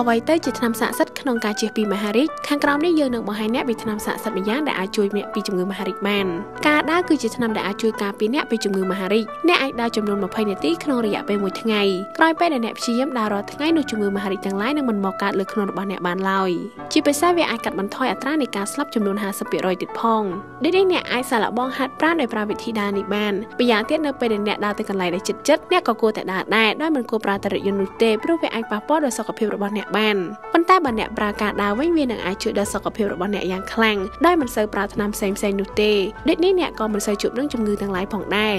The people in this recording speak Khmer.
អ្វីទៅជាថ្នាំស័ក្តិសិទ្ធិក្នុងការជៀសពីមហារីកខាងក្រោមនេះយើងនឹងបង្ហាញអ្នកពីថ្នាំស័ក្តិសិទ្ធិម្យ៉ាងដែលអាចជួយអ្នកពីជំងឺមហារីកបានការដើរគឺជាថ្នាំដែលអាចជួយការពារអ្នកពីជំងឺមហារីកអ្នកអាចដើរចំនួន20នាទីក្នុងរយៈពេល1ថ្ងៃក្រោយពេលដែលអ្នកព្យាយាមដើររាល់ថ្ងៃនោះជំងឺមហារីកទាំងឡាយនឹងមិនមកកើតលើខ្លួនរបស់អ្នកបានឡើយ ជាពិសេសវាអាចកាត់បន្ថយអត្រានៃការស្លាប់ចំនួន50%ទៀតផងដូចនេះអ្នកអាចសាកល្បងហាត់ប្រាណដោយប្រើវិធីដើរនេះបានម្យ៉ាងទៀតនៅពេលដែលអ្នកដើរទៅកន្លែងដែលជិតៗអ្នកក៏គួរតែដើរដែរដោយមិនគួរប្រើតែរថយន្តនោះទេព្រោះវាអាចប៉ះពាល់ដល់សុខភាពរបស់អ្នកបានប៉ុន្តែបើអ្នកប្រើការដើរវិញវានឹងអាចជួយដល់សុខភាពរបស់អ្នកយ៉ាងខ្លាំងដោយមិនសូវប្រើថ្នាំផ្សេងៗនោះទេដូចនេះអ្នកក៏មិនសូវជួបនឹងជំងឺទាំងឡាយផងដែរ